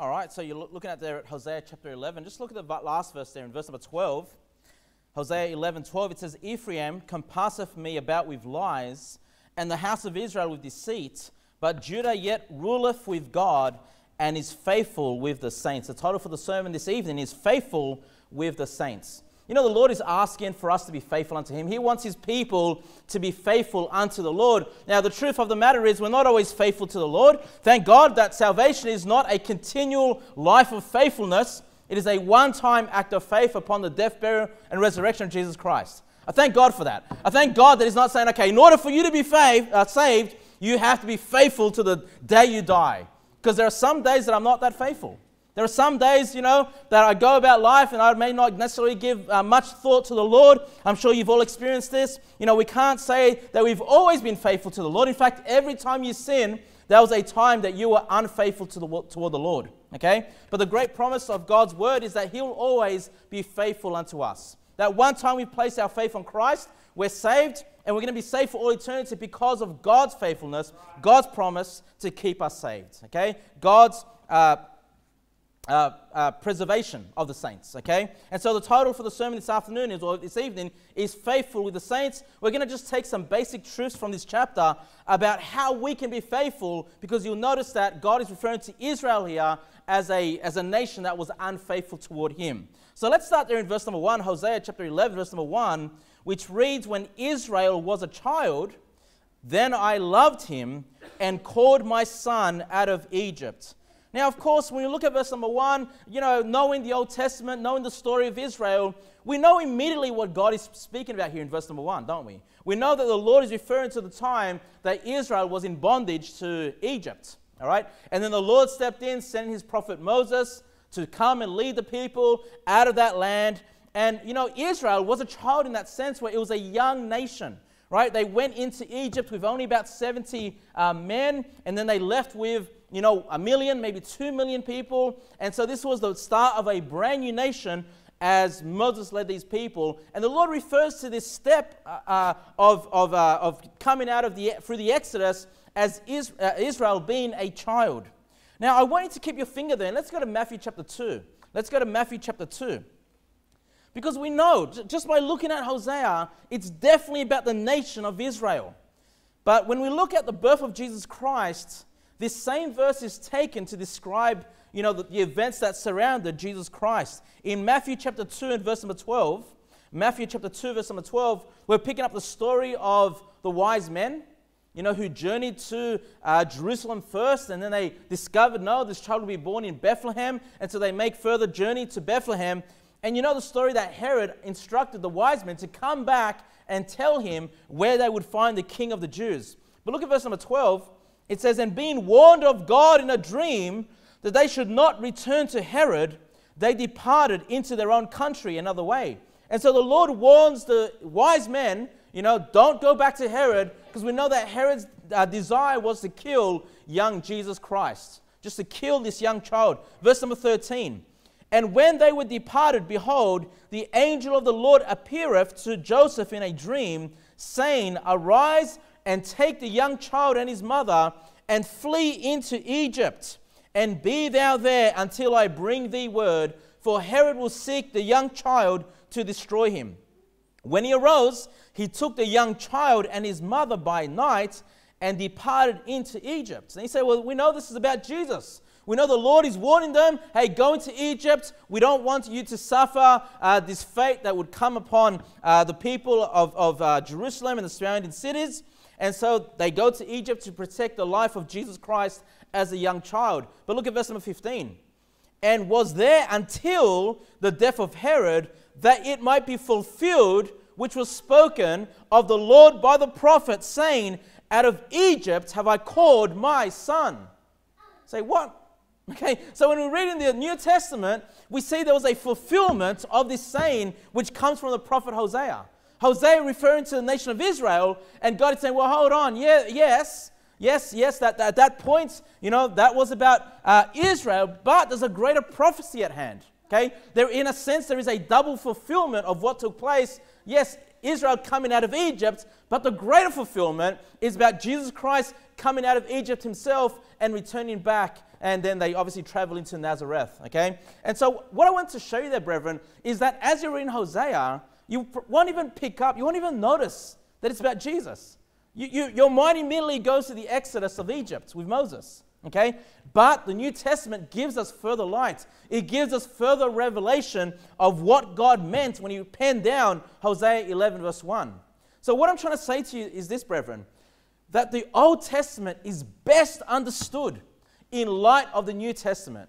All right, so you're looking at there at Hosea chapter 11. Just look at the last verse there in verse number 12. Hosea 11, 12, it says, Ephraim compasseth me about with lies, and the house of Israel with deceit, but Judah yet ruleth with God and is faithful with the saints. The title for the sermon this evening is Faithful with the Saints. You know, the Lord is asking for us to be faithful unto Him. He wants His people to be faithful unto the Lord. Now, the truth of the matter is, we're not always faithful to the Lord. Thank God that salvation is not a continual life of faithfulness, it is a one time act of faith upon the death, burial, and resurrection of Jesus Christ. I thank God for that. I thank God that He's not saying, okay, in order for you to be uh, saved, you have to be faithful to the day you die. Because there are some days that I'm not that faithful. There are some days, you know, that I go about life and I may not necessarily give uh, much thought to the Lord. I'm sure you've all experienced this. You know, we can't say that we've always been faithful to the Lord. In fact, every time you sin, there was a time that you were unfaithful to the, toward the Lord. Okay? But the great promise of God's word is that He'll always be faithful unto us. That one time we place our faith on Christ, we're saved, and we're going to be saved for all eternity because of God's faithfulness, God's promise to keep us saved. Okay? God's uh, uh, uh, preservation of the saints. Okay? And so the title for the sermon this afternoon is, or this evening is Faithful with the Saints. We're going to just take some basic truths from this chapter about how we can be faithful because you'll notice that God is referring to Israel here as a, as a nation that was unfaithful toward Him. So let's start there in verse number 1, Hosea chapter 11, verse number 1, which reads, When Israel was a child, then I loved him and called my son out of Egypt. Now, of course, when you look at verse number one, you know, knowing the Old Testament, knowing the story of Israel, we know immediately what God is speaking about here in verse number one, don't we? We know that the Lord is referring to the time that Israel was in bondage to Egypt, all right? And then the Lord stepped in, sending his prophet Moses to come and lead the people out of that land. And, you know, Israel was a child in that sense where it was a young nation right? They went into Egypt with only about 70 uh, men, and then they left with, you know, a million, maybe two million people. And so this was the start of a brand new nation as Moses led these people. And the Lord refers to this step uh, uh, of, of, uh, of coming out of the, through the Exodus as is, uh, Israel being a child. Now, I want you to keep your finger there. And let's go to Matthew chapter 2. Let's go to Matthew chapter 2. Because we know, just by looking at Hosea, it's definitely about the nation of Israel. But when we look at the birth of Jesus Christ, this same verse is taken to describe you know, the, the events that surrounded Jesus Christ. In Matthew chapter 2 and verse number 12, Matthew chapter 2, verse number 12, we're picking up the story of the wise men, you know, who journeyed to uh, Jerusalem first, and then they discovered, no, this child will be born in Bethlehem, and so they make further journey to Bethlehem. And you know the story that Herod instructed the wise men to come back and tell him where they would find the king of the Jews. But look at verse number 12. It says, And being warned of God in a dream that they should not return to Herod, they departed into their own country another way. And so the Lord warns the wise men, you know, don't go back to Herod, because we know that Herod's uh, desire was to kill young Jesus Christ, just to kill this young child. Verse number 13. And when they were departed, behold, the angel of the Lord appeareth to Joseph in a dream, saying, Arise and take the young child and his mother, and flee into Egypt, and be thou there until I bring thee word, for Herod will seek the young child to destroy him. When he arose, he took the young child and his mother by night and departed into Egypt. And he said, Well, we know this is about Jesus. We know the Lord is warning them hey, go into Egypt. We don't want you to suffer uh, this fate that would come upon uh, the people of, of uh, Jerusalem and the surrounding cities. And so they go to Egypt to protect the life of Jesus Christ as a young child. But look at verse number 15. And was there until the death of Herod that it might be fulfilled, which was spoken of the Lord by the prophet, saying, Out of Egypt have I called my son. Say, what? Okay, so when we read in the New Testament, we see there was a fulfillment of this saying which comes from the prophet Hosea. Hosea referring to the nation of Israel, and God is saying, Well, hold on, yeah, yes, yes, yes, that, that, at that point, you know, that was about uh, Israel, but there's a greater prophecy at hand. Okay, there, in a sense, there is a double fulfillment of what took place. Yes, Israel coming out of Egypt, but the greater fulfillment is about Jesus Christ coming out of Egypt himself and returning back. And then they obviously travel into Nazareth. Okay? And so, what I want to show you there, brethren, is that as you're in Hosea, you won't even pick up, you won't even notice that it's about Jesus. You, you, your mind immediately goes to the exodus of Egypt with Moses. Okay? But the New Testament gives us further light. It gives us further revelation of what God meant when He penned down Hosea 11, verse 1. So, what I'm trying to say to you is this, brethren, that the Old Testament is best understood in light of the New Testament.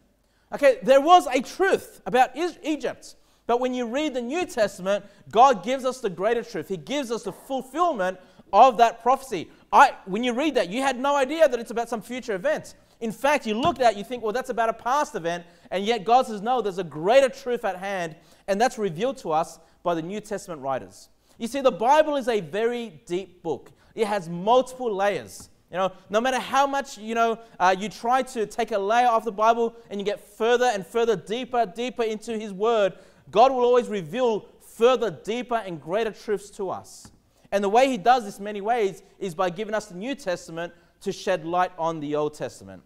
Okay, there was a truth about Egypt, but when you read the New Testament, God gives us the greater truth. He gives us the fulfillment of that prophecy. I, when you read that, you had no idea that it's about some future event. In fact, you look at it, you think, well, that's about a past event, and yet God says, no, there's a greater truth at hand, and that's revealed to us by the New Testament writers. You see, the Bible is a very deep book. It has multiple layers. You know, no matter how much you know uh, you try to take a layer off the Bible and you get further and further, deeper, deeper into His Word, God will always reveal further, deeper, and greater truths to us. And the way he does this many ways is by giving us the New Testament to shed light on the Old Testament.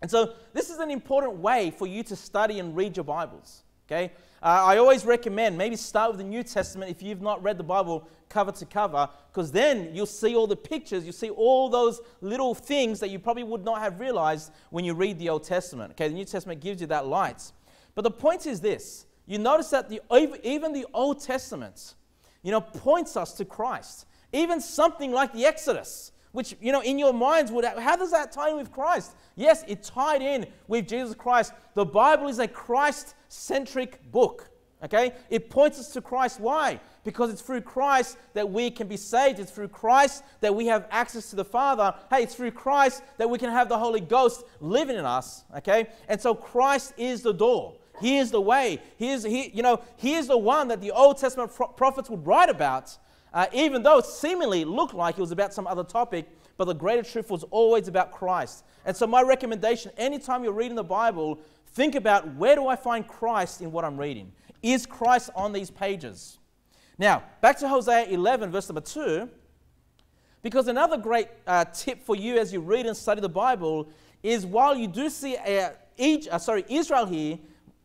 And so this is an important way for you to study and read your Bibles. Okay? Uh, I always recommend maybe start with the New Testament if you've not read the Bible cover to cover, because then you'll see all the pictures, you'll see all those little things that you probably would not have realized when you read the Old Testament. Okay, the New Testament gives you that light. But the point is this you notice that the, even the Old Testament you know, points us to Christ. Even something like the Exodus, which, you know, in your minds would, how does that tie in with Christ? Yes, it tied in with Jesus Christ. The Bible is a Christ centric book. Okay? It points us to Christ. Why? Because it's through Christ that we can be saved. It's through Christ that we have access to the Father. Hey, it's through Christ that we can have the Holy Ghost living in us. Okay? And so Christ is the door. He is the way. He is, he, you know, he is the one that the Old Testament prophets would write about, uh, even though it seemingly looked like it was about some other topic, but the greater truth was always about Christ. And so, my recommendation anytime you're reading the Bible, think about where do I find Christ in what I'm reading? Is Christ on these pages? Now, back to Hosea 11, verse number 2, because another great uh, tip for you as you read and study the Bible is while you do see a, uh, sorry, Israel here,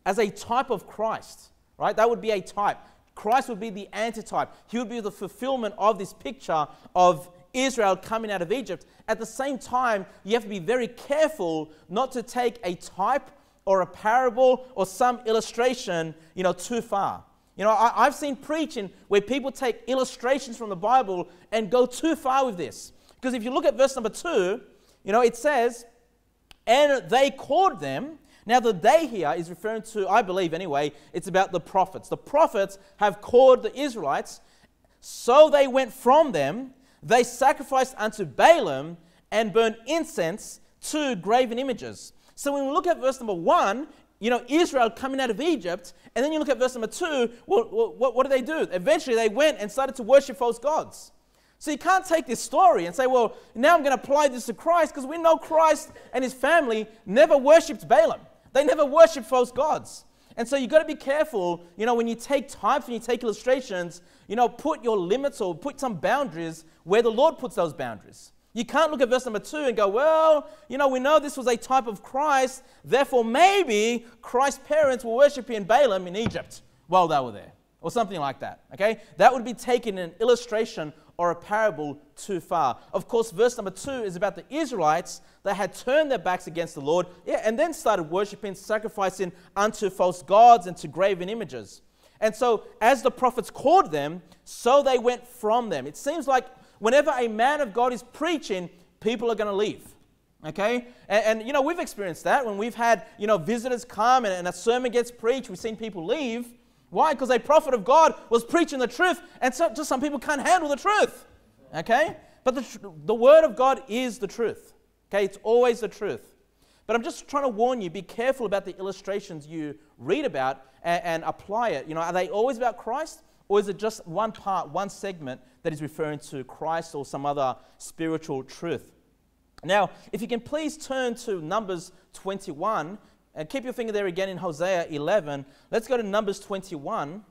as a type of Christ, right? That would be a type. Christ would be the antitype. He would be the fulfillment of this picture of Israel coming out of Egypt. At the same time, you have to be very careful not to take a type or a parable or some illustration, you know, too far. You know, I, have seen preaching where people take illustrations from the Bible and go too far with this. Because if you look at verse number two, you know, it says, and they called them now, the they here is referring to, I believe anyway, it's about the prophets. The prophets have called the Israelites, so they went from them, they sacrificed unto Baalim and burned incense to graven images. So when we look at verse number one, you know, Israel coming out of Egypt, and then you look at verse number two, well, what, what did they do? Eventually they went and started to worship false gods. So you can't take this story and say, well, now I'm going to apply this to Christ because we know Christ and his family never worshipped Baalim. They never worship false gods. And so you've got to be careful, you know, when you take types, and you take illustrations, you know, put your limits or put some boundaries where the Lord puts those boundaries. You can't look at verse number two and go, well, you know, we know this was a type of Christ, therefore maybe Christ's parents were worshiping Baalim in Egypt while they were there, or something like that. Okay? That would be taking an illustration or a parable too far. Of course, verse number two is about the Israelites that had turned their backs against the Lord yeah, and then started worshiping, sacrificing unto false gods and to graven images. And so, as the prophets called them, so they went from them. It seems like whenever a man of God is preaching, people are going to leave. Okay? And, and, you know, we've experienced that when we've had, you know, visitors come and, and a sermon gets preached, we've seen people leave. Why? Because a prophet of God was preaching the truth, and so just some people can't handle the truth. Okay? But the, the word of God is the truth. Okay? It's always the truth. But I'm just trying to warn you be careful about the illustrations you read about and, and apply it. You know, are they always about Christ? Or is it just one part, one segment that is referring to Christ or some other spiritual truth? Now, if you can please turn to Numbers 21, and keep your finger there again in Hosea 11. Let's go to Numbers 21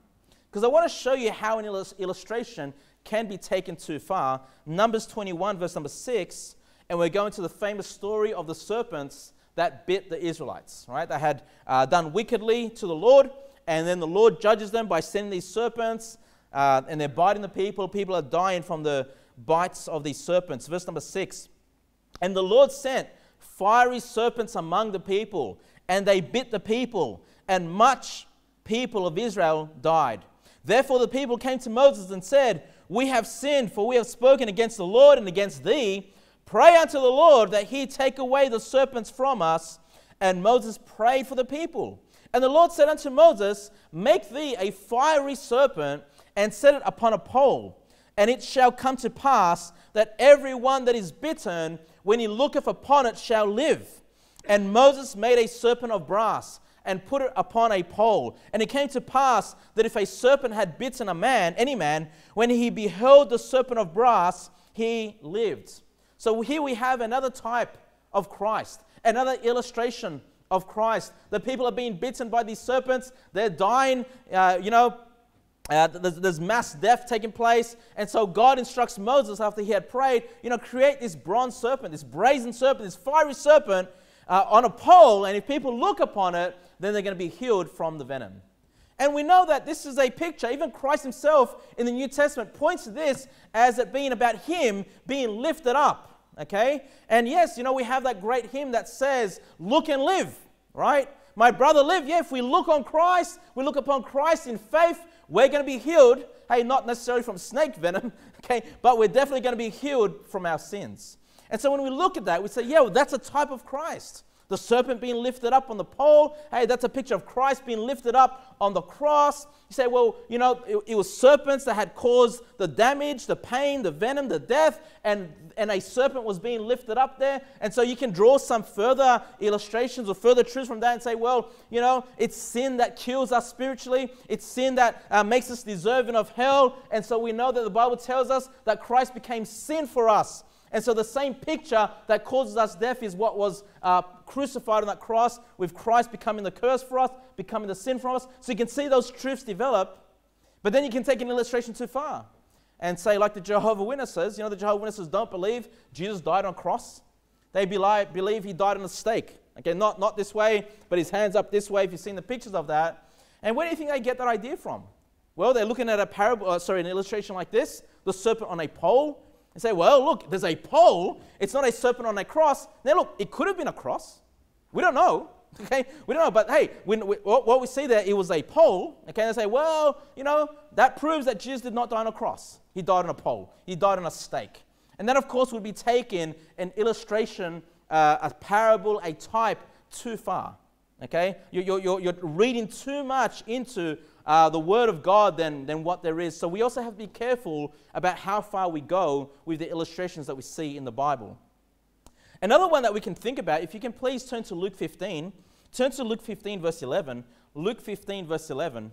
because I want to show you how an illustration can be taken too far. Numbers 21, verse number 6. and we're going to the famous story of the serpents that bit the Israelites, right? They had uh, done wickedly to the Lord, and then the Lord judges them by sending these serpents, uh, and they're biting the people. People are dying from the bites of these serpents. Verse number six. And the Lord sent fiery serpents among the people, and they bit the people, and much people of Israel died. Therefore the people came to Moses and said, We have sinned, for we have spoken against the Lord and against thee. Pray unto the Lord that he take away the serpents from us. And Moses prayed for the people. And the Lord said unto Moses, Make thee a fiery serpent and set it upon a pole. And it shall come to pass that every one that is bitten, when he looketh upon it, shall live. And Moses made a serpent of brass and put it upon a pole. And it came to pass that if a serpent had bitten a man, any man, when he beheld the serpent of brass, he lived. So here we have another type of Christ, another illustration of Christ. The people are being bitten by these serpents, they're dying, uh, you know. Uh, there's, there's, mass death taking place. And so God instructs Moses after he had prayed, you know, create this bronze serpent, this brazen serpent, this fiery serpent uh, on a pole. And if people look upon it, then they're going to be healed from the venom. And we know that this is a picture, even Christ himself in the New Testament points to this as it being about him being lifted up. Okay? And yes, you know, we have that great hymn that says, Look and live, right? My brother, live. Yeah, if we look on Christ, we look upon Christ in faith, we're going to be healed. Hey, not necessarily from snake venom, okay, but we're definitely going to be healed from our sins. And so when we look at that, we say, yeah, well, that's a type of Christ. The serpent being lifted up on the pole, hey, that's a picture of Christ being lifted up on the cross. You say, well, you know, it, it, was serpents that had caused the damage, the pain, the venom, the death, and, and a serpent was being lifted up there. And so you can draw some further illustrations or further truths from that and say, well, you know, it's sin that kills us spiritually, it's sin that uh, makes us deserving of hell. And so we know that the Bible tells us that Christ became sin for us and so the same picture that causes us death is what was uh, crucified on that cross, with Christ becoming the curse for us, becoming the sin for us. So you can see those truths develop, but then you can take an illustration too far and say, like the Jehovah Witnesses, you know, the Jehovah Witnesses don't believe Jesus died on a cross. They believe he died on a stake. Okay, not, not this way, but his hands up this way, if you've seen the pictures of that. And where do you think they get that idea from? Well, they're looking at a parable, uh, sorry, an illustration like this the serpent on a pole and say, well, look, there's a pole. It's not a serpent on a cross. Now, look, it could have been a cross. We don't know. Okay, we don't know. But hey, when we, what we see there, it was a pole. Okay, they say, well, you know, that proves that Jesus did not die on a cross. He died on a pole. He died on a stake. And that, of course, would be taken an illustration, uh, a parable, a type too far. Okay, you're, you're, you're reading too much into uh, the Word of God than, than what there is. So we also have to be careful about how far we go with the illustrations that we see in the Bible. Another one that we can think about, if you can please turn to Luke 15, turn to Luke 15, verse 11. Luke 15, verse 11.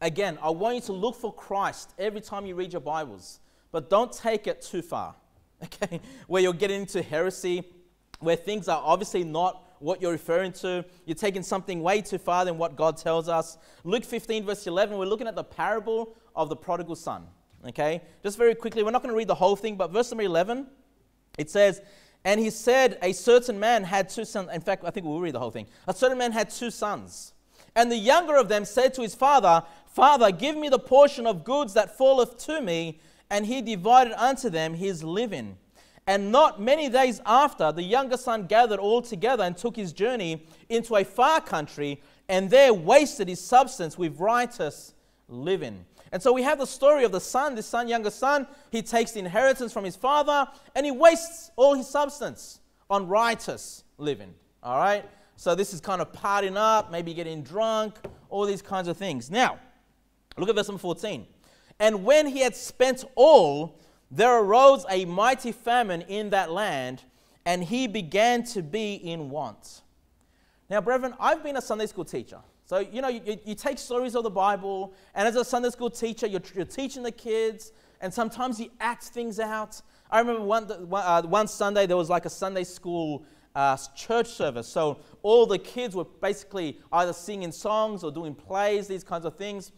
Again, I want you to look for Christ every time you read your Bibles, but don't take it too far, okay? Where you're getting into heresy where things are obviously not what you're referring to. You're taking something way too far than what God tells us. Luke 15, verse 11, we're looking at the parable of the prodigal son. Okay? Just very quickly, we're not going to read the whole thing, but verse number 11, it says, And he said, A certain man had two sons. In fact, I think we'll read the whole thing. A certain man had two sons. And the younger of them said to his father, Father, give me the portion of goods that falleth to me. And he divided unto them his living. And not many days after, the younger son gathered all together and took his journey into a far country, and there wasted his substance with riotous living. And so we have the story of the son, this son, younger son. He takes the inheritance from his father and he wastes all his substance on riotous living. All right? So this is kind of partying up, maybe getting drunk, all these kinds of things. Now, look at verse number 14. And when he had spent all, there arose a mighty famine in that land, and he began to be in want. Now, brethren, I've been a Sunday school teacher. So, you know, you, you take stories of the Bible, and as a Sunday school teacher, you're, you're teaching the kids, and sometimes you act things out. I remember one, uh, one Sunday, there was like a Sunday school uh, church service. So, all the kids were basically either singing songs or doing plays, these kinds of things.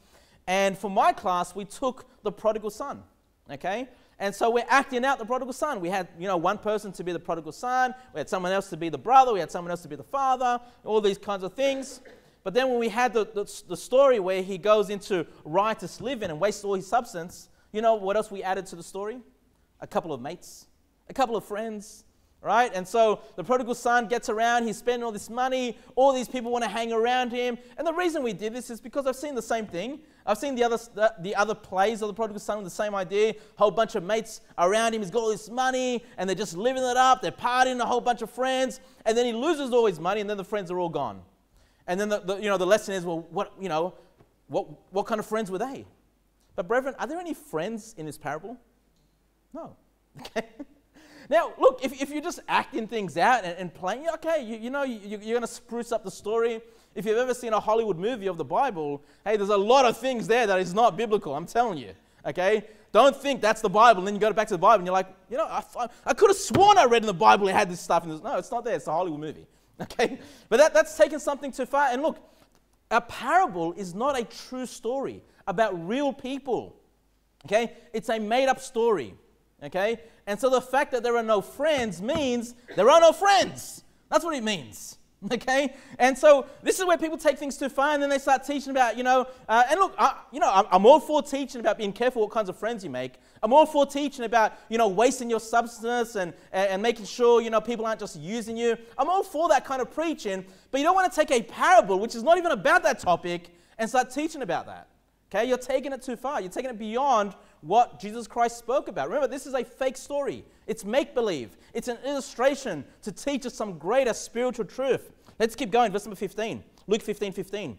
And for my class, we took the prodigal son. Okay? And so we're acting out the prodigal son. We had, you know, one person to be the prodigal son, we had someone else to be the brother, we had someone else to be the father, all these kinds of things. But then when we had the, the, the story where he goes into riotous living and wastes all his substance, you know what else we added to the story? A couple of mates, a couple of friends, right? And so the prodigal son gets around, he's spending all this money, all these people want to hang around him. And the reason we did this is because I've seen the same thing. I've seen the other, the other plays of the prodigal son with the same idea. Whole bunch of mates around him, he's got all this money, and they're just living it up, they're partying, a whole bunch of friends, and then he loses all his money, and then the friends are all gone. And then the, the you know, the lesson is, well, what, you know, what, what kind of friends were they? But brethren, are there any friends in this parable? No. Okay. Now, look, if, if you're just acting things out and, and playing, okay, you, you know, you, you're going to spruce up the story. If you've ever seen a Hollywood movie of the Bible, hey, there's a lot of things there that is not biblical, I'm telling you, okay? Don't think that's the Bible, and then you go back to the Bible and you're like, you know, I, I could have sworn I read in the Bible it had this stuff. And no, it's not there. It's a Hollywood movie, okay? But that, that's taken something too far. And look, a parable is not a true story about real people, okay? It's a made up story, okay? And so the fact that there are no friends means there are no friends. That's what it means. Okay? And so this is where people take things too far and then they start teaching about, you know, uh, and look, I, you know, I'm, I'm all for teaching about being careful what kinds of friends you make. I'm all for teaching about, you know, wasting your substance and, and, and making sure, you know, people aren't just using you. I'm all for that kind of preaching, but you don't want to take a parable, which is not even about that topic, and start teaching about that. Okay? You're taking it too far. You're taking it beyond what Jesus Christ spoke about. Remember, this is a fake story. It's make believe, it's an illustration to teach us some greater spiritual truth. Let's keep going. Verse number 15. Luke 15 15.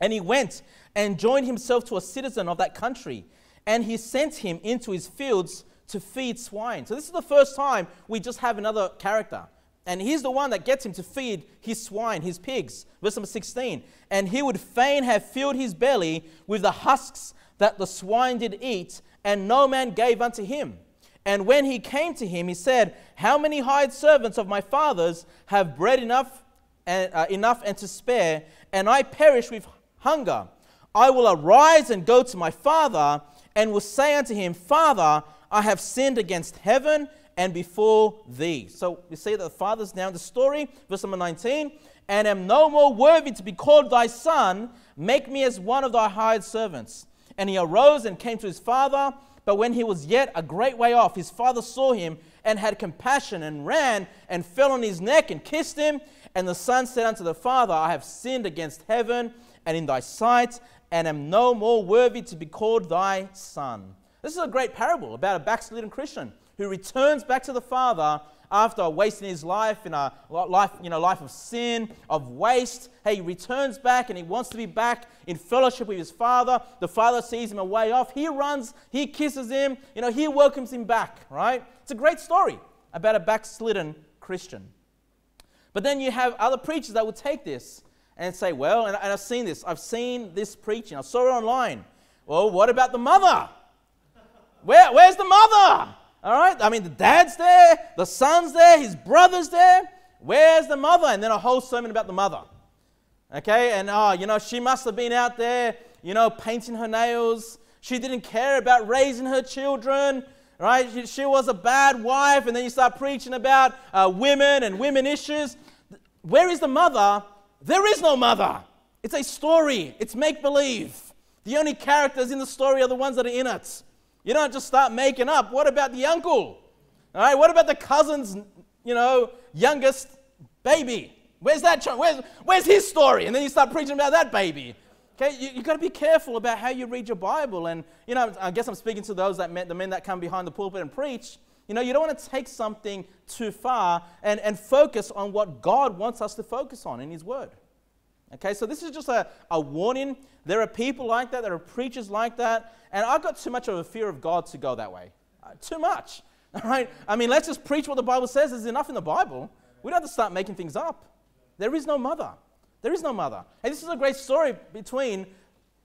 And he went and joined himself to a citizen of that country, and he sent him into his fields to feed swine. So, this is the first time we just have another character. And he's the one that gets him to feed his swine, his pigs. Verse number 16. And he would fain have filled his belly with the husks that the swine did eat, and no man gave unto him. And when he came to him, he said, How many hired servants of my father's have bread enough and, uh, enough and to spare, and I perish with hunger? I will arise and go to my father, and will say unto him, Father, I have sinned against heaven and before thee. So we see that the father's now in the story, verse number 19, and am no more worthy to be called thy son, make me as one of thy hired servants. And he arose and came to his father. But when he was yet a great way off, his father saw him and had compassion and ran and fell on his neck and kissed him. And the son said unto the father, I have sinned against heaven and in thy sight, and am no more worthy to be called thy son. This is a great parable about a backslidden Christian who returns back to the father after wasting his life in a life, you know, life of sin, of waste. Hey, he returns back and he wants to be back in fellowship with his father. The father sees him a way off. He runs, he kisses him, you know, he welcomes him back, right? It's a great story about a backslidden Christian. But then you have other preachers that will take this and say, well, and, I've seen this, I've seen this preaching, I saw it online. Well, what about the mother? Where, where's the mother? All right? I mean, the dad's there, the son's there, his brother's there. Where's the mother? And then a whole sermon about the mother. Okay? And, oh, you know, she must have been out there, you know, painting her nails. She didn't care about raising her children. Right? She, she was a bad wife. And then you start preaching about uh, women and women issues. Where is the mother? There is no mother. It's a story, it's make believe. The only characters in the story are the ones that are in it. You don't just start making up. What about the uncle? All right, what about the cousin's, you know, youngest baby? Where's that child? Where's, where's his story? And then you start preaching about that baby. Okay, you, have got to be careful about how you read your Bible. And, you know, I guess I'm speaking to those that the men that come behind the pulpit and preach. You know, you don't want to take something too far and, and focus on what God wants us to focus on in His Word. Okay, so this is just a, a warning. There are people like that, there are preachers like that, and I've got too much of a fear of God to go that way. Uh, too much. All right? I mean, let's just preach what the Bible says. There's enough in the Bible. We don't have to start making things up. There is no mother. There is no mother. And this is a great story between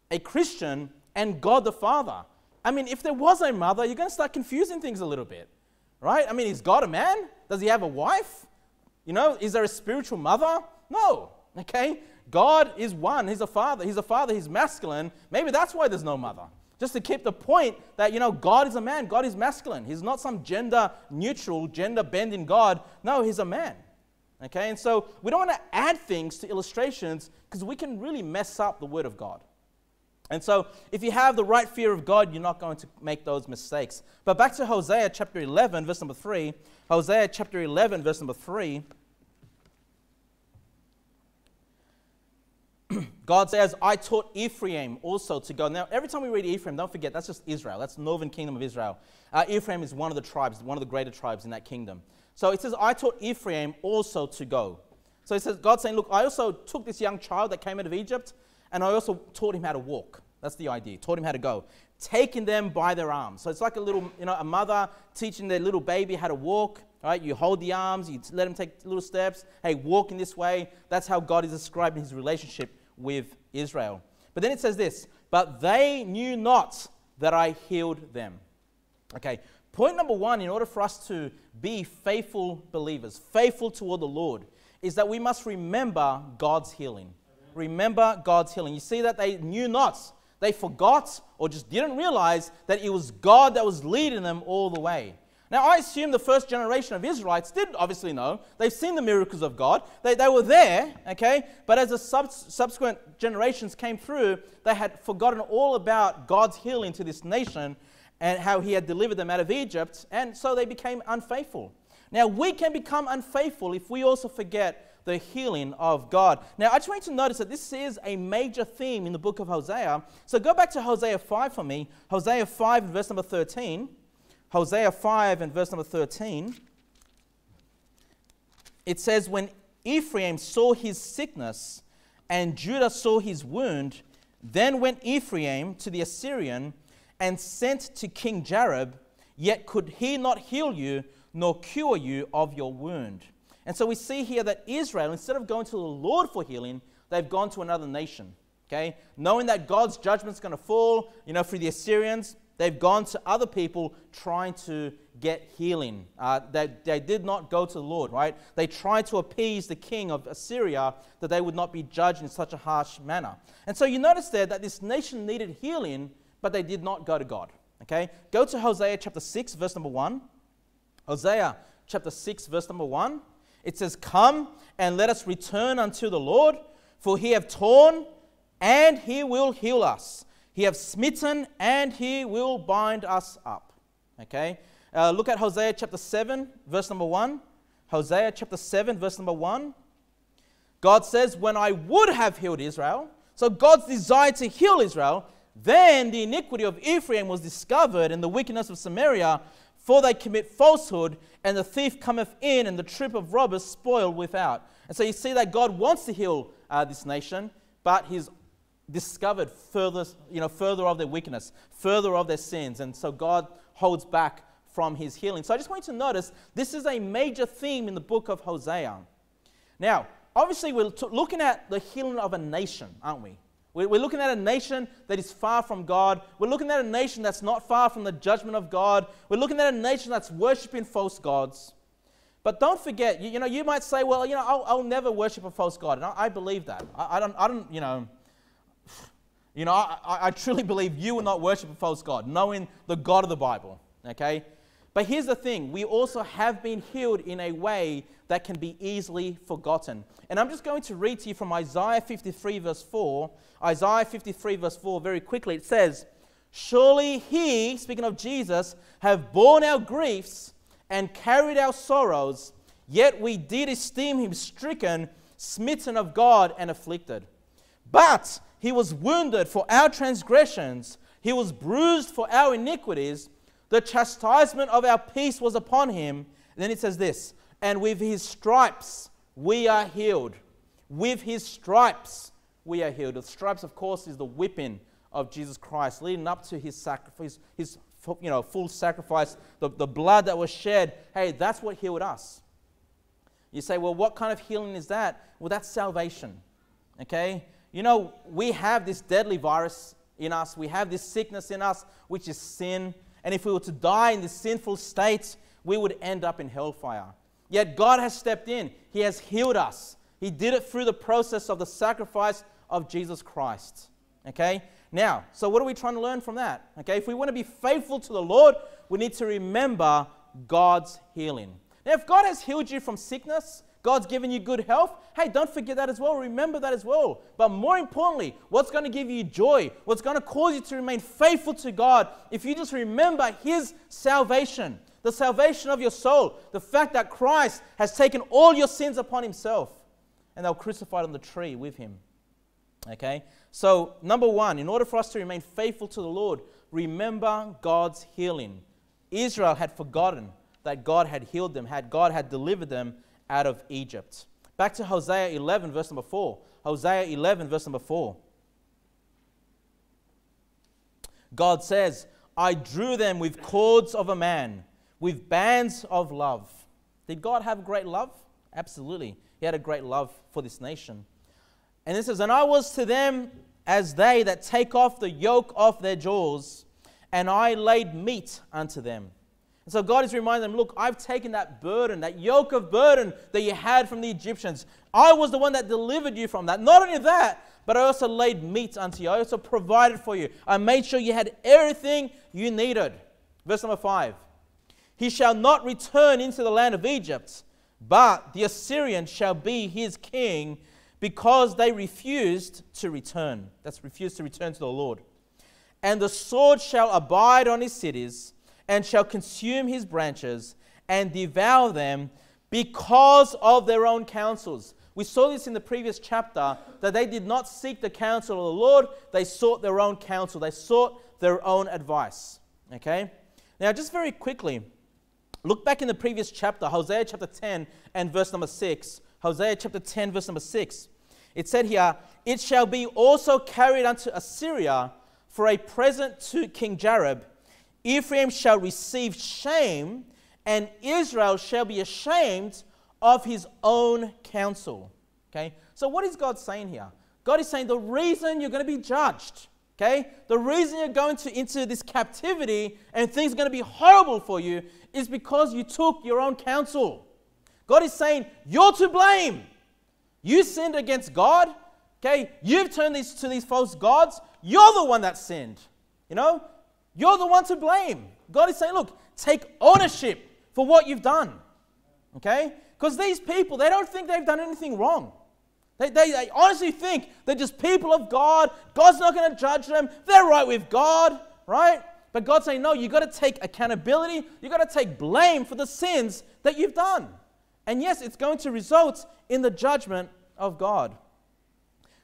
a Christian and God the Father. I mean, if there was a mother, you're going to start confusing things a little bit. Right? I mean, is God a man? Does he have a wife? You know, is there a spiritual mother? No. Okay? God is one. He's a father. He's a father. He's masculine. Maybe that's why there's no mother. Just to keep the point that, you know, God is a man. God is masculine. He's not some gender neutral, gender bending God. No, he's a man. Okay? And so we don't want to add things to illustrations because we can really mess up the word of God. And so, if you have the right fear of God, you're not going to make those mistakes. But back to Hosea chapter 11, verse number 3. Hosea chapter 11, verse number 3. God says, I taught Ephraim also to go. Now, every time we read Ephraim, don't forget, that's just Israel. That's the northern kingdom of Israel. Uh, Ephraim is one of the tribes, one of the greater tribes in that kingdom. So it says, I taught Ephraim also to go. So it says, God saying, Look, I also took this young child that came out of Egypt, and I also taught him how to walk. That's the idea. Taught him how to go. Taking them by their arms. So it's like a little, you know, a mother teaching their little baby how to walk. Right? You hold the arms, you let him take little steps. Hey, walk in this way. That's how God is describing his relationship with Israel. But then it says this, but they knew not that I healed them. Okay, point number one in order for us to be faithful believers, faithful toward the Lord, is that we must remember God's healing. Remember God's healing. You see that they knew not, they forgot, or just didn't realize that it was God that was leading them all the way. Now, I assume the first generation of Israelites did obviously know. They've seen the miracles of God. They, they were there, okay? But as the sub- subsequent generations came through, they had forgotten all about God's healing to this nation and how He had delivered them out of Egypt, and so they became unfaithful. Now, we can become unfaithful if we also forget the healing of God. Now, I just want you to notice that this is a major theme in the book of Hosea. So go back to Hosea 5 for me. Hosea 5, verse number 13. Hosea 5 and verse number 13, it says, When Ephraim saw his sickness and Judah saw his wound, then went Ephraim to the Assyrian and sent to King Jareb, yet could he not heal you nor cure you of your wound. And so we see here that Israel, instead of going to the Lord for healing, they've gone to another nation. Okay? Knowing that God's judgment's going to fall, you know, through the Assyrians, They've gone to other people trying to get healing. Uh, they, they did not go to the Lord, right? They tried to appease the king of Assyria that they would not be judged in such a harsh manner. And so you notice there that this nation needed healing, but they did not go to God. Okay? Go to Hosea chapter 6, verse number 1. Hosea chapter 6, verse number 1. It says, Come and let us return unto the Lord, for he have torn and he will heal us. He has smitten and he will bind us up. Okay? Uh, look at Hosea chapter 7, verse number 1. Hosea chapter 7, verse number 1. God says, When I would have healed Israel, so God's desire to heal Israel, then the iniquity of Ephraim was discovered and the wickedness of Samaria, for they commit falsehood, and the thief cometh in, and the troop of robbers spoil without. And so you see that God wants to heal uh, this nation, but he's discovered further, you know, further of their weakness, further of their sins. And so God holds back from his healing. So I just want you to notice this is a major theme in the book of Hosea. Now, obviously, we're looking at the healing of a nation, aren't we? We're, we're looking at a nation that is far from God. We're looking at a nation that's not far from the judgment of God. We're looking at a nation that's worshiping false gods. But don't forget, you, you know, you might say, well, you know, I'll, I'll never worship a false God. And I, I believe that. I, I, don't, I don't, you know, you know, I, I, truly believe you will not worship a false God, knowing the God of the Bible. Okay? But here's the thing we also have been healed in a way that can be easily forgotten. And I'm just going to read to you from Isaiah 53, verse 4. Isaiah 53, verse 4, very quickly. It says, Surely he, speaking of Jesus, have borne our griefs and carried our sorrows, yet we did esteem him stricken, smitten of God, and afflicted. But he was wounded for our transgressions, he was bruised for our iniquities. The chastisement of our peace was upon him. And then it says this, and with his stripes we are healed. With his stripes we are healed. The stripes, of course, is the whipping of Jesus Christ, leading up to his sacrifice, his you know, full sacrifice, the, the blood that was shed. Hey, that's what healed us. You say, well, what kind of healing is that? Well, that's salvation. Okay? You know, we have this deadly virus in us, we have this sickness in us, which is sin. And if we were to die in this sinful state, we would end up in hellfire. Yet God has stepped in, He has healed us. He did it through the process of the sacrifice of Jesus Christ. Okay? Now, so what are we trying to learn from that? Okay, if we want to be faithful to the Lord, we need to remember God's healing. Now, if God has healed you from sickness, God's given you good health, hey, don't forget that as well. Remember that as well. But more importantly, what's going to give you joy, what's going to cause you to remain faithful to God, if you just remember His salvation, the salvation of your soul, the fact that Christ has taken all your sins upon Himself and they were crucified on the tree with Him. Okay? So, number one, in order for us to remain faithful to the Lord, remember God's healing. Israel had forgotten that God had healed them, had God had delivered them out of Egypt. Back to Hosea 11, verse number 4. Hosea 11, verse number 4. God says, I drew them with cords of a man, with bands of love. Did God have great love? Absolutely. He had a great love for this nation. And it says, And I was to them as they that take off the yoke off their jaws, and I laid meat unto them. So God is reminding them, look, I've taken that burden, that yoke of burden that you had from the Egyptians. I was the one that delivered you from that. Not only that, but I also laid meat unto you. I also provided for you. I made sure you had everything you needed. Verse number five. He shall not return into the land of Egypt, but the Assyrian shall be his king because they refused to return. That's refused to return to the Lord. And the sword shall abide on his cities, and shall consume his branches, and devour them because of their own counsels. We saw this in the previous chapter that they did not seek the counsel of the Lord, they sought their own counsel, they sought their own advice. Okay? Now, just very quickly, look back in the previous chapter, Hosea chapter 10 and verse number 6. Hosea chapter 10, verse number 6. It said here, It shall be also carried unto Assyria for a present to King Jareb. Ephraim shall receive shame, and Israel shall be ashamed of his own counsel. Okay? So, what is God saying here? God is saying the reason you're going to be judged, okay, the reason you're going to into this captivity and things are going to be horrible for you is because you took your own counsel. God is saying you're to blame. You sinned against God. Okay, you've turned these to these false gods. You're the one that sinned. You know, you're the one to blame. God is saying, look, take ownership for what you've done. Okay? Because these people, they don't think they've done anything wrong. They, they, they honestly think they're just people of God. God's not going to judge them. They're right with God, right? But God's saying, no, you've got to take accountability. You've got to take blame for the sins that you've done. And yes, it's going to result in the judgment of God.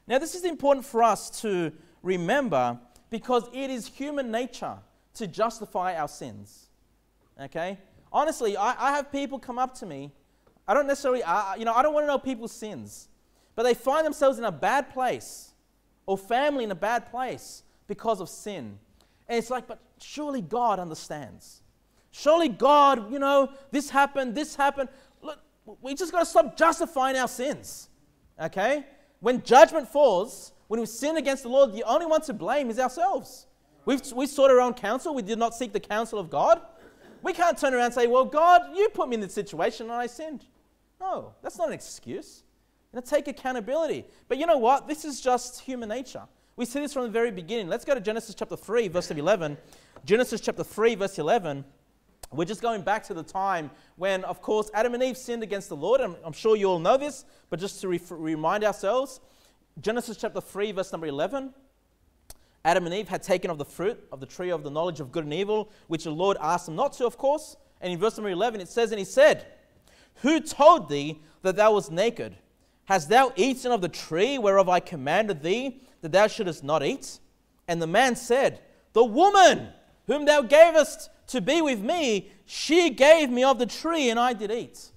Now, this is important for us to remember because it is human nature to justify our sins. Okay? Honestly, I, I have people come up to me. I don't necessarily, you know, I don't want to know people's sins, but they find themselves in a bad place or family in a bad place because of sin. And it's like, but surely God understands. Surely God, you know, this happened, this happened Look, we just got to stop justifying our sins. Okay? When judgment falls, when we sin against the Lord, the only one to blame is ourselves. We've, we sought our own counsel. We did not seek the counsel of God. We can't turn around and say, Well, God, you put me in this situation and I sinned. No, that's not an excuse. You know, take accountability. But you know what? This is just human nature. We see this from the very beginning. Let's go to Genesis chapter 3, verse 11. Genesis chapter 3, verse 11. We're just going back to the time when, of course, Adam and Eve sinned against the Lord. I'm, I'm sure you all know this, but just to re- remind ourselves Genesis chapter 3, verse number 11. Adam and Eve had taken of the fruit of the tree of the knowledge of good and evil, which the Lord asked them not to, of course. And in verse number 11, it says, And he said, Who told thee that thou wast naked? Hast thou eaten of the tree whereof I commanded thee that thou shouldest not eat? And the man said, The woman whom thou gavest to be with me, she gave me of the tree and I did eat.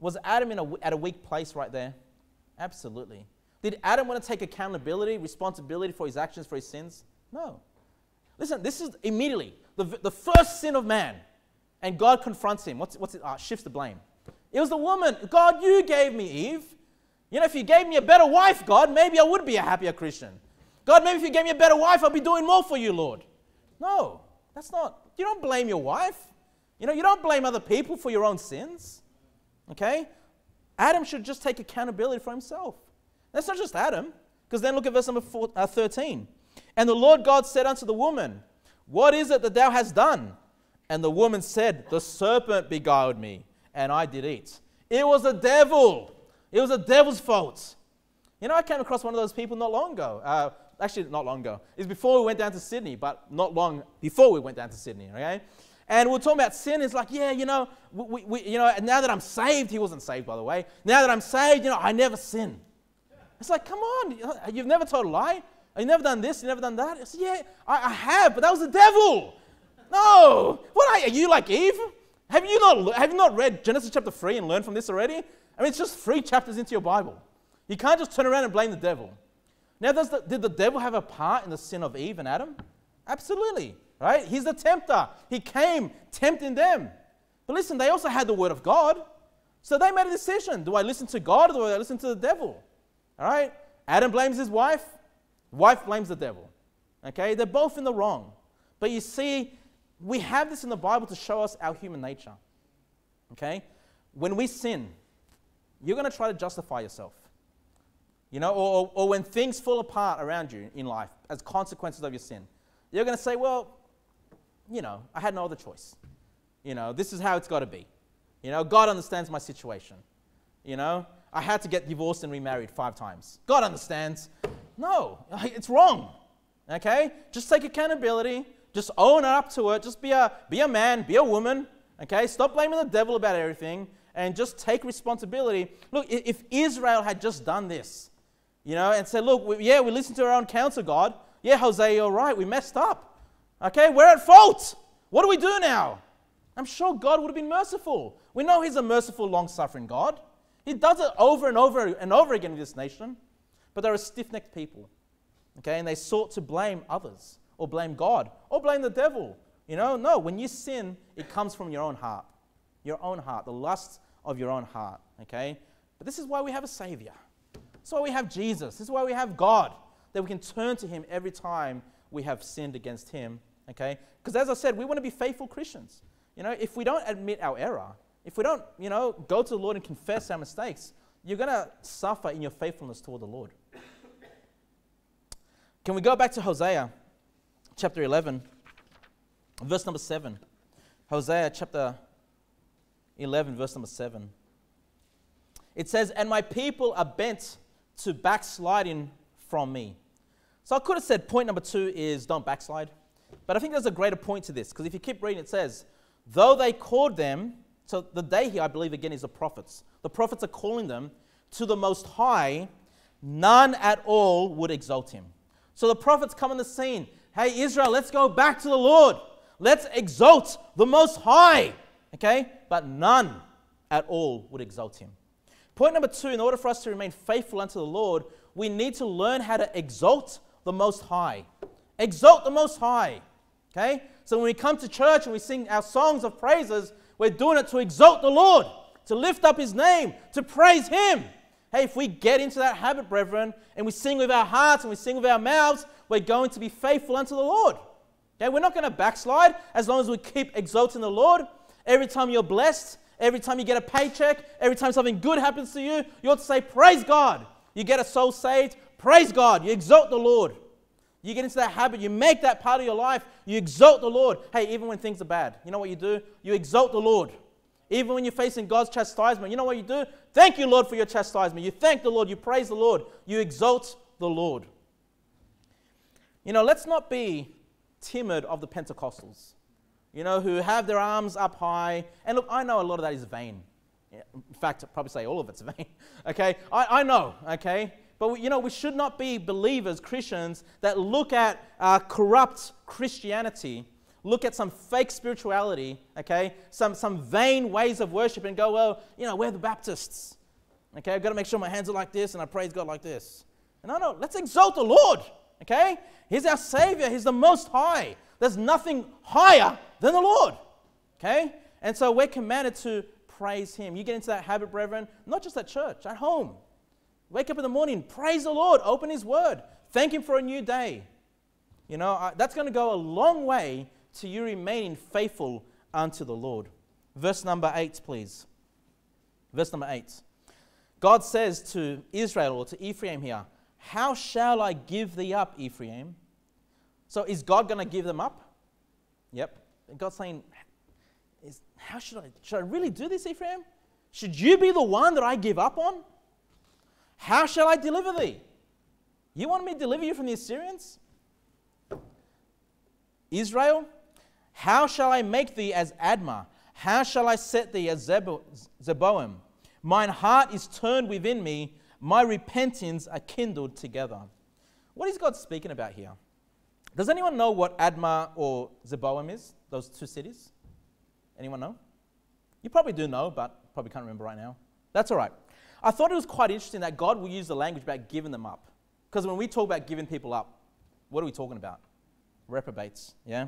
Was Adam in a, at a weak place right there? Absolutely. Did Adam want to take accountability, responsibility for his actions, for his sins? No. Listen, this is immediately the, the first sin of man. And God confronts him. What's, what's it? Uh, shifts the blame. It was the woman. God, you gave me Eve. You know, if you gave me a better wife, God, maybe I would be a happier Christian. God, maybe if you gave me a better wife, I'd be doing more for you, Lord. No, that's not. You don't blame your wife. You know, you don't blame other people for your own sins. Okay? Adam should just take accountability for himself. That's not just Adam, because then look at verse number four, uh, 13. And the Lord God said unto the woman, What is it that thou hast done? And the woman said, The serpent beguiled me, and I did eat. It was the devil. It was the devil's fault. You know, I came across one of those people not long ago. Uh, actually, not long ago. It's before we went down to Sydney, but not long before we went down to Sydney, okay? And we're talking about sin. It's like, yeah, you know, we, we, you know, now that I'm saved, he wasn't saved, by the way. Now that I'm saved, you know, I never sin. It's like, come on, uh, you've never told a lie. Oh, you've never done this, you've never done that. I said, yeah, I, I have, but that was the devil. No. What are you? Are you like Eve? Have you not, have you not read Genesis chapter 3 and learned from this already? I mean, it's just three chapters into your Bible. You can't just turn around and blame the devil. Now, the, did the devil have a part in the sin of Eve and Adam? Absolutely, right? He's the tempter. He came tempting them. But listen, they also had the word of God. So they made a decision. Do I listen to God or do I listen to the devil? All right? Adam blames his wife. Wife blames the devil. Okay? They're both in the wrong. But you see, we have this in the Bible to show us our human nature. Okay? When we sin, you're going to try to justify yourself. You know, or, or when things fall apart around you in life as consequences of your sin, you're going to say, well, you know, I had no other choice. You know, this is how it's got to be. You know, God understands my situation. You know, I had to get divorced and remarried five times. God understands. No, it's wrong. Okay? Just take accountability. Just own up to it. Just be a, be a man, be a woman. Okay? Stop blaming the devil about everything and just take responsibility. Look, if Israel had just done this, you know, and said, look, we, yeah, we listened to our own counsel, God. Yeah, Hosea, you're right. We messed up. Okay, we're at fault. What do we do now? I'm sure God would have been merciful. We know He's a merciful, long suffering God. He does it over and over and over again in this nation. But they're a stiff necked people. Okay, and they sought to blame others or blame God or blame the devil. You know, no, when you sin, it comes from your own heart. Your own heart, the lust of your own heart. Okay? But this is why we have a Savior. That's why we have Jesus. This is why we have God, that we can turn to Him every time we have sinned against Him. Okay? Because as I said, we want to be faithful Christians. You know, if we don't admit our error, if we don't, you know, go to the Lord and confess our mistakes, you're going to suffer in your faithfulness toward the Lord. Can we go back to Hosea chapter 11, verse number 7? Hosea chapter 11, verse number 7. It says, And my people are bent to backsliding from me. So I could have said point number two is don't backslide. But I think there's a greater point to this because if you keep reading, it says, though they called them, so the day here, I believe, again, is the prophets. The prophets are calling them to the Most High, none at all would exalt him. So the prophets come on the scene. Hey, Israel, let's go back to the Lord. Let's exalt the Most High. Okay? But none at all would exalt him. Point number two in order for us to remain faithful unto the Lord, we need to learn how to exalt the Most High. Exalt the Most High. Okay? So when we come to church and we sing our songs of praises, we're doing it to exalt the Lord, to lift up His name, to praise Him. Hey, if we get into that habit, brethren, and we sing with our hearts and we sing with our mouths, we're going to be faithful unto the Lord. Okay? We're not going to backslide as long as we keep exalting the Lord. Every time you're blessed, Every time you get a paycheck, every time something good happens to you, you ought to say, Praise God. You get a soul saved, praise God. You exalt the Lord. You get into that habit, you make that part of your life, you exalt the Lord. Hey, even when things are bad, you know what you do? You exalt the Lord. Even when you're facing God's chastisement, you know what you do? Thank you, Lord, for your chastisement. You thank the Lord, you praise the Lord, you exalt the Lord. You know, let's not be timid of the Pentecostals you know, who have their arms up high. And look, I know a lot of that is vain. In fact, I'd probably say all of it's vain. okay? I, I know, okay? But, we, you know, we should not be believers, Christians, that look at uh, corrupt Christianity, look at some fake spirituality, okay? Some, some vain ways of worship and go, well, you know, we're the Baptists. Okay? I've got to make sure my hands are like this and I praise God like this. No, no, let's exalt the Lord, okay? He's our Savior, He's the Most High. There's nothing higher than the Lord. Okay? And so we're commanded to praise Him. You get into that habit, brethren, not just at church, at home. Wake up in the morning, praise the Lord, open His Word, thank Him for a new day. You know, that's going to go a long way to you remaining faithful unto the Lord. Verse number 8, please. Verse number 8. God says to Israel or to Ephraim here, How shall I give thee up, Ephraim? So is God going to give them up? Yep. And God's saying, is, How should I, should I really do this, Ephraim? Should you be the one that I give up on? How shall I deliver thee? You want me to deliver you from the Assyrians? Israel, how shall I make thee as Admah? How shall I set thee as Zebo- Zeboim? Mine heart is turned within me, my repentance are kindled together. What is God speaking about here? Does anyone know what Admah or Zeboim is? Those two cities? Anyone know? You probably do know, but probably can't remember right now. That's all right. I thought it was quite interesting that God will use the language about giving them up. Because when we talk about giving people up, what are we talking about? Reprobates, yeah?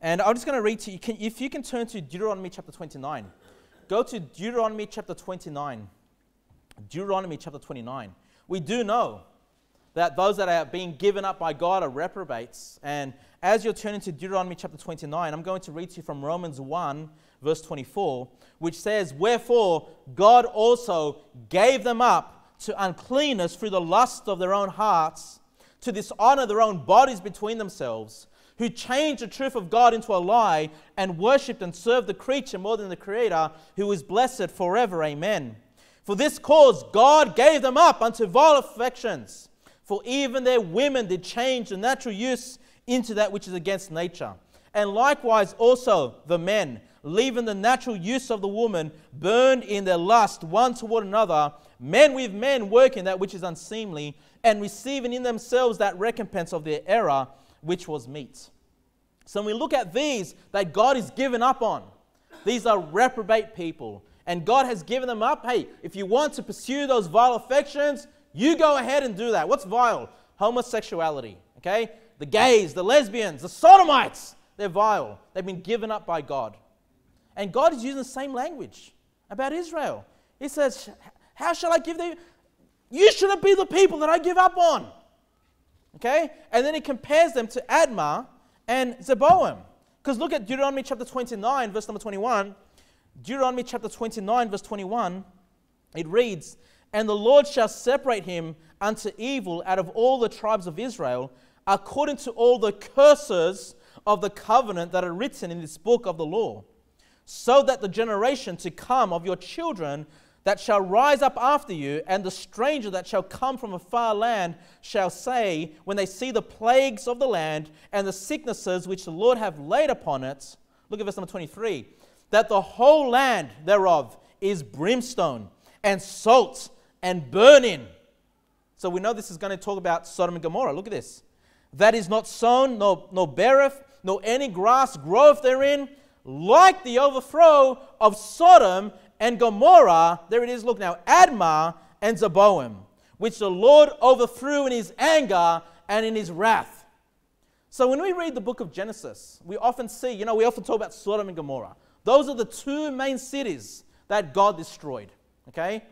And I'm just going to read to you. Can, if you can turn to Deuteronomy chapter 29. Go to Deuteronomy chapter 29. Deuteronomy chapter 29. We do know that those that are being given up by God are reprobates. And as you're turning to Deuteronomy chapter 29, I'm going to read to you from Romans 1, verse 24, which says, Wherefore God also gave them up to uncleanness through the lust of their own hearts, to dishonor their own bodies between themselves, who changed the truth of God into a lie and worshipped and served the creature more than the Creator, who is blessed forever. Amen. For this cause God gave them up unto vile affections for even their women did change the natural use into that which is against nature. And likewise also the men, leaving the natural use of the woman, burned in their lust one toward another, men with men working that which is unseemly, and receiving in themselves that recompense of their error, which was meat. So when we look at these that God is given up on, these are reprobate people. And God has given them up. Hey, if you want to pursue those vile affections, you go ahead and do that. What's vile? Homosexuality, okay? The gays, the lesbians, the sodomites, they're vile. They've been given up by God. And God is using the same language about Israel. He says, How shall I give them? You shouldn't be the people that I give up on. Okay? And then he compares them to Admah and Zeboim. Because look at Deuteronomy chapter 29, verse number 21. Deuteronomy chapter 29, verse 21, it reads, and the Lord shall separate him unto evil out of all the tribes of Israel, according to all the curses of the covenant that are written in this book of the law, so that the generation to come of your children that shall rise up after you, and the stranger that shall come from a far land shall say, when they see the plagues of the land and the sicknesses which the Lord have laid upon it, look at verse number 23, that the whole land thereof is brimstone and salt and burning. So we know this is going to talk about Sodom and Gomorrah. Look at this. That is not sown, nor, nor beareth, nor any grass groweth therein, like the overthrow of Sodom and Gomorrah. There it is, look now, Admah and Zeboim, which the Lord overthrew in his anger and in his wrath. So when we read the book of Genesis, we often see, you know, we often talk about Sodom and Gomorrah. Those are the two main cities that God destroyed. Okay?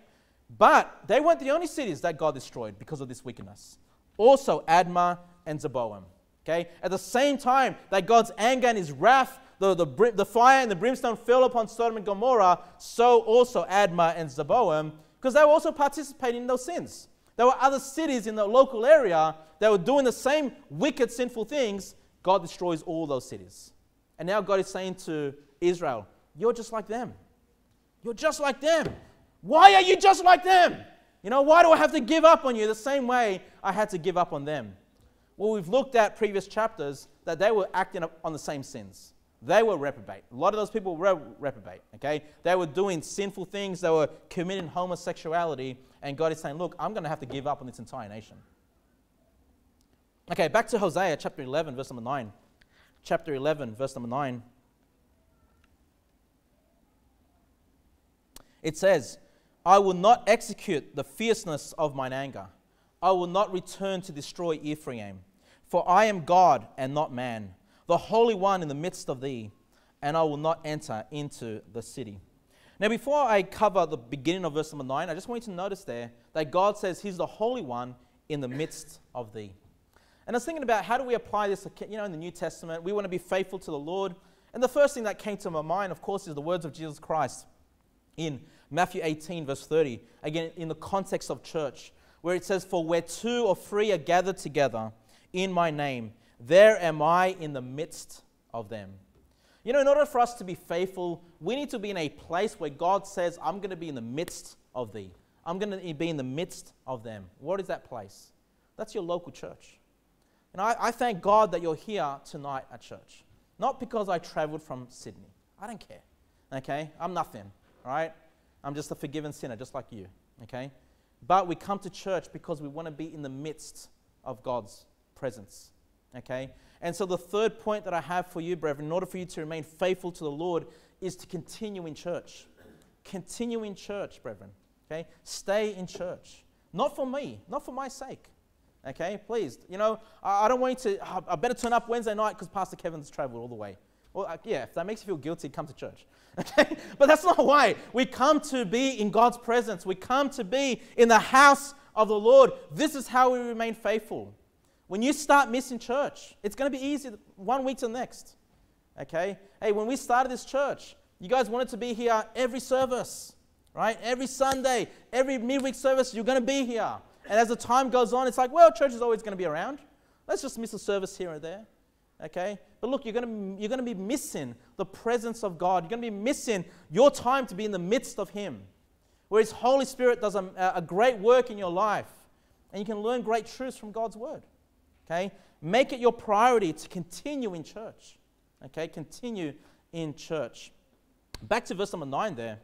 But they weren't the only cities that God destroyed because of this wickedness. Also, Admah and Zeboim. Okay? At the same time that God's anger and his wrath, the, the, the fire and the brimstone fell upon Sodom and Gomorrah, so also Admah and Zeboim, because they were also participating in those sins. There were other cities in the local area that were doing the same wicked, sinful things. God destroys all those cities. And now God is saying to Israel, You're just like them. You're just like them. Why are you just like them? You know, why do I have to give up on you the same way I had to give up on them? Well, we've looked at previous chapters that they were acting on the same sins. They were reprobate. A lot of those people were reprobate, okay? They were doing sinful things, they were committing homosexuality, and God is saying, Look, I'm going to have to give up on this entire nation. Okay, back to Hosea chapter 11, verse number 9. Chapter 11, verse number 9. It says, I will not execute the fierceness of mine anger. I will not return to destroy Ephraim. For I am God and not man, the Holy One in the midst of thee, and I will not enter into the city. Now, before I cover the beginning of verse number 9, I just want you to notice there that God says He's the Holy One in the midst of thee. And I was thinking about how do we apply this, you know, in the New Testament. We want to be faithful to the Lord. And the first thing that came to my mind, of course, is the words of Jesus Christ in Matthew 18, verse 30, again, in the context of church, where it says, For where two or three are gathered together in my name, there am I in the midst of them. You know, in order for us to be faithful, we need to be in a place where God says, I'm going to be in the midst of thee. I'm going to be in the midst of them. What is that place? That's your local church. And I, I thank God that you're here tonight at church. Not because I traveled from Sydney. I don't care. Okay? I'm nothing. All right? I'm just a forgiven sinner, just like you. Okay? But we come to church because we want to be in the midst of God's presence. Okay? And so the third point that I have for you, brethren, in order for you to remain faithful to the Lord, is to continue in church. Continue in church, brethren. Okay? Stay in church. Not for me, not for my sake. Okay? Please. You know, I, I don't want you to, I better turn up Wednesday night because Pastor Kevin's traveled all the way. Well, uh, yeah, if that makes you feel guilty, come to church. Okay? But that's not why. We come to be in God's presence. We come to be in the house of the Lord. This is how we remain faithful. When you start missing church, it's going to be easy one week to the next. Okay? Hey, when we started this church, you guys wanted to be here every service, right? Every Sunday, every midweek service, you're going to be here. And as the time goes on, it's like, well, church is always going to be around. Let's just miss a service here and there. Okay? But look, you're going to, you're going to be missing the presence of God. You're going to be missing your time to be in the midst of Him, where His Holy Spirit does a, a great work in your life. And you can learn great truths from God's Word. Okay? Make it your priority to continue in church. Okay? Continue in church. Back to verse number 9 there.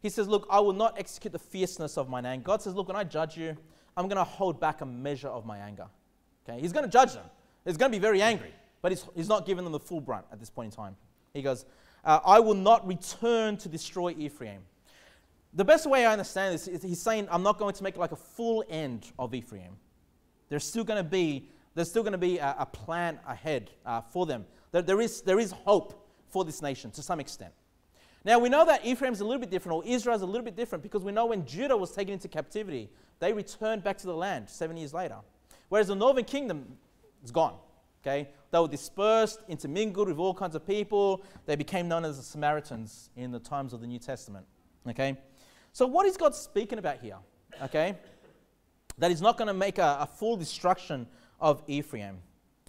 He says, Look, I will not execute the fierceness of mine anger. God says, Look, when I judge you, I'm going to hold back a measure of my anger. Okay? He's going to judge them. He's going to be very angry, but he's, he's not giving them the full brunt at this point in time. He goes, uh, I will not return to destroy Ephraim. The best way I understand this is he's saying, I'm not going to make like a full end of Ephraim. There's still going to be there's still going to be a, a plan ahead uh, for them. There, there, is, there is hope for this nation to some extent. Now, we know that Ephraim's a little bit different, or Israel's a little bit different, because we know when Judah was taken into captivity, they returned back to the land seven years later. Whereas the northern kingdom is gone. Okay? They were dispersed, intermingled with all kinds of people. They became known as the Samaritans in the times of the New Testament. Okay? So, what is God speaking about here? Okay? That He's not going to make a, a full destruction of Ephraim.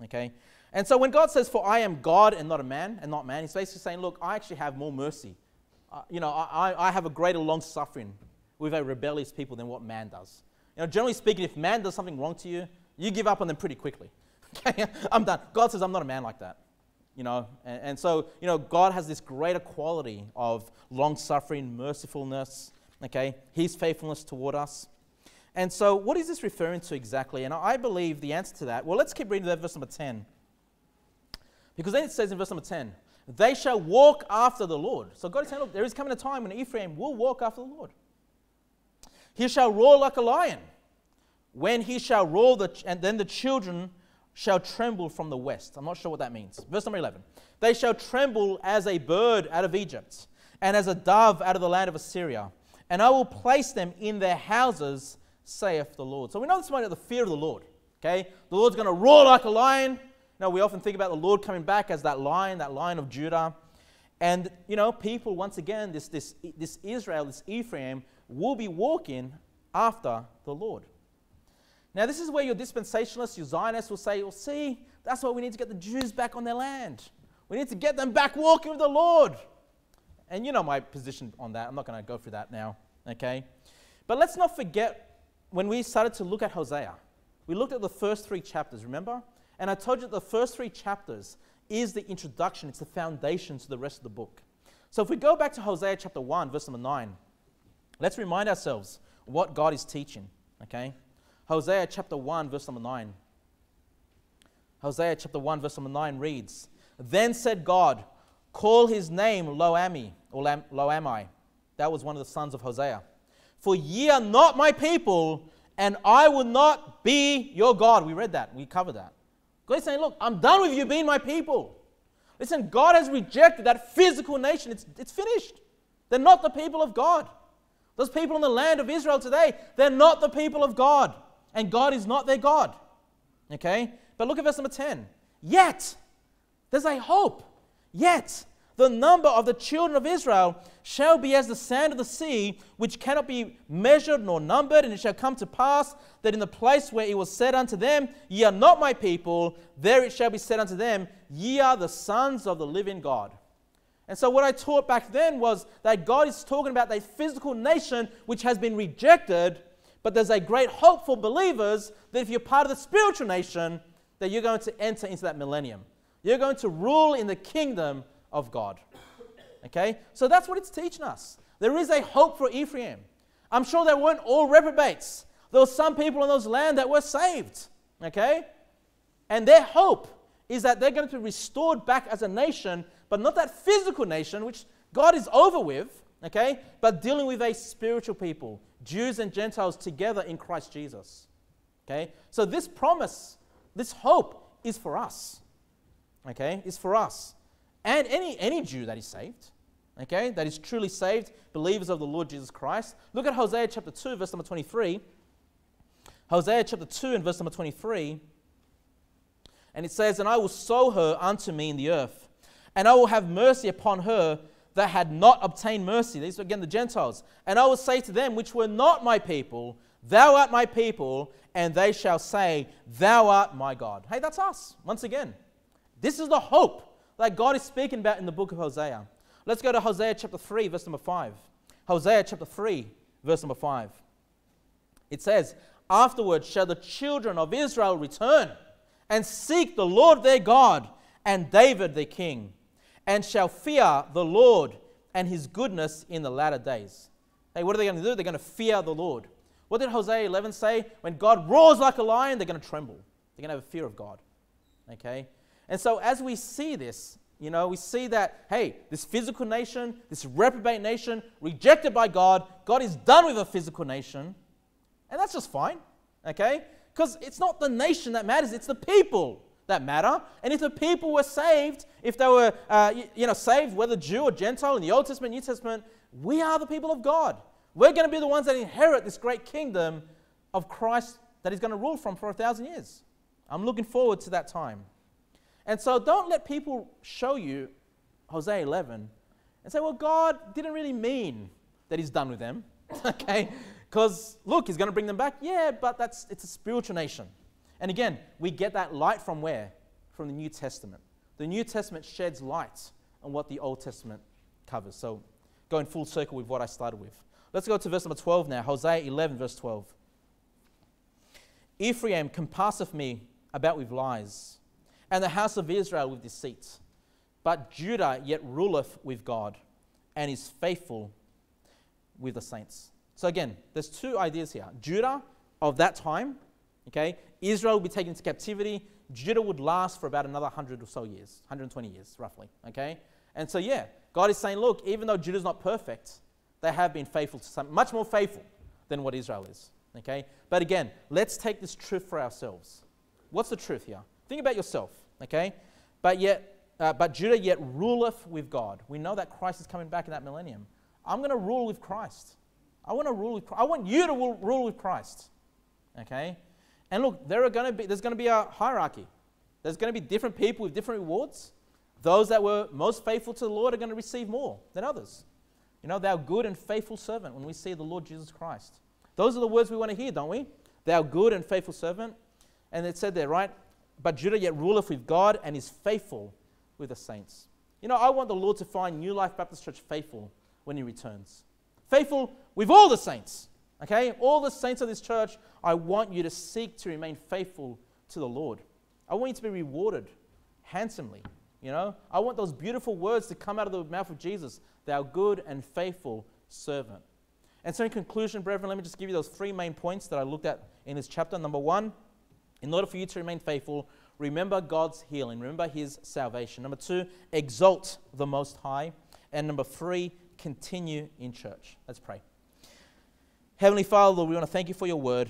Okay? And so when God says, For I am God and not a man, and not man, he's basically saying, Look, I actually have more mercy. Uh, you know, I, I have a greater long suffering with a rebellious people than what man does. You know, generally speaking, if man does something wrong to you, you give up on them pretty quickly. Okay, I'm done. God says, I'm not a man like that. You know, and, and so, you know, God has this greater quality of long suffering, mercifulness, okay, his faithfulness toward us. And so, what is this referring to exactly? And I believe the answer to that, well, let's keep reading that verse number 10. Because then it says in verse number 10, they shall walk after the Lord. So God is saying, look, there is coming a time when Ephraim will walk after the Lord. He shall roar like a lion. When he shall roar, the ch- and then the children shall tremble from the west. I'm not sure what that means. Verse number 11. They shall tremble as a bird out of Egypt, and as a dove out of the land of Assyria. And I will place them in their houses saith the Lord. So we know this morning the fear of the Lord. Okay? The Lord's going to roar like a lion. Know, we often think about the Lord coming back as that lion, that lion of Judah. And, you know, people, once again, this, this, this Israel, this Ephraim, will be walking after the Lord. Now, this is where your dispensationalists, your Zionists will say, well, see, that's why we need to get the Jews back on their land. We need to get them back walking with the Lord. And you know my position on that. I'm not going to go through that now, okay? But let's not forget when we started to look at Hosea, we looked at the first three chapters, remember? And I told you the first three chapters is the introduction, it's the foundation to the rest of the book. So if we go back to Hosea chapter 1, verse number 9, let's remind ourselves what God is teaching, okay? Hosea chapter 1, verse number 9. Hosea chapter 1, verse number 9 reads, Then said God, Call his name Loammi, or Loammi. That was one of the sons of Hosea. For ye are not my people, and I will not be your God. We read that. We covered that. God is saying, Look, I'm done with you being my people. Listen, God has rejected that physical nation. It's, it's finished. They're not the people of God. Those people in the land of Israel today, they're not the people of God. And God is not their God. Okay? But look at verse number 10. Yet, there's a hope. Yet, The number of the children of Israel shall be as the sand of the sea, which cannot be measured nor numbered. And it shall come to pass that in the place where it was said unto them, Ye are not my people, there it shall be said unto them, Ye are the sons of the living God. And so, what I taught back then was that God is talking about a physical nation which has been rejected, but there's a great hope for believers that if you're part of the spiritual nation, that you're going to enter into that millennium. You're going to rule in the kingdom of God. Okay? So that's what it's teaching us. There is a hope for Ephraim. I'm sure they weren't all reprobates. There were some people in those land that were saved. Okay? And their hope is that they're going to be restored back as a nation, but not that physical nation, which God is over with, okay? But dealing with a spiritual people, Jews and Gentiles together in Christ Jesus. Okay? So this promise, this hope is for us. Okay? Is for us and any, any Jew that is saved, okay, that is truly saved, believers of the Lord Jesus Christ. Look at Hosea chapter 2, verse number 23. Hosea chapter 2 and verse number 23. And it says, And I will sow her unto me in the earth, and I will have mercy upon her that had not obtained mercy. These are again the Gentiles. And I will say to them, which were not my people, Thou art my people, and they shall say, Thou art my God. Hey, that's us, once again. This is the hope that God is speaking about in the book of Hosea. Let's go to Hosea chapter 3, verse number 5. Hosea chapter 3, verse number 5. It says, Afterwards shall the children of Israel return and seek the Lord their God and David their king, and shall fear the Lord and his goodness in the latter days. Hey, what are they going to do? They're going to fear the Lord. What did Hosea 11 say? When God roars like a lion, they're going to tremble. They're going to have a fear of God. Okay? And so, as we see this, you know, we see that, hey, this physical nation, this reprobate nation, rejected by God, God is done with a physical nation. And that's just fine, okay? Because it's not the nation that matters, it's the people that matter. And if the people were saved, if they were, uh, you, you know, saved, whether Jew or Gentile in the Old Testament, New Testament, we are the people of God. We're going to be the ones that inherit this great kingdom of Christ that He's going to rule from for a thousand years. I'm looking forward to that time. And so don't let people show you Hosea 11 and say, well, God didn't really mean that he's done with them. okay? Because look, he's going to bring them back. Yeah, but that's it's a spiritual nation. And again, we get that light from where? From the New Testament. The New Testament sheds light on what the Old Testament covers. So going full circle with what I started with. Let's go to verse number 12 now. Hosea 11, verse 12. Ephraim compasseth me about with lies and the house of Israel with deceit. But Judah yet ruleth with God and is faithful with the saints. So again, there's two ideas here. Judah of that time, okay, Israel would be taken into captivity. Judah would last for about another 100 or so years, 120 years roughly, okay? And so, yeah, God is saying, look, even though Judah's not perfect, they have been faithful to some, much more faithful than what Israel is, okay? But again, let's take this truth for ourselves. What's the truth here? Think about yourself. Okay? But yet, uh, but Judah yet ruleth with God. We know that Christ is coming back in that millennium. I'm going to rule with Christ. I want to rule with. I want you to rule with Christ. Okay? And look, there are going to be there's going to be a hierarchy. There's going to be different people with different rewards. Those that were most faithful to the Lord are going to receive more than others. You know, thou good and faithful servant when we see the Lord Jesus Christ. Those are the words we want to hear, don't we? Thou good and faithful servant. And it said there, right? But Judah yet ruleth with God and is faithful with the saints. You know, I want the Lord to find New Life Baptist Church faithful when He returns. Faithful with all the saints. Okay? All the saints of this church, I want you to seek to remain faithful to the Lord. I want you to be rewarded handsomely. You know, I want those beautiful words to come out of the mouth of Jesus, thou good and faithful servant. And so, in conclusion, brethren, let me just give you those three main points that I looked at in this chapter. Number one, in order for you to remain faithful, remember God's healing, remember His salvation. Number two, exalt the Most High. And number three, continue in church. Let's pray. Heavenly Father, Lord, we want to thank you for your word.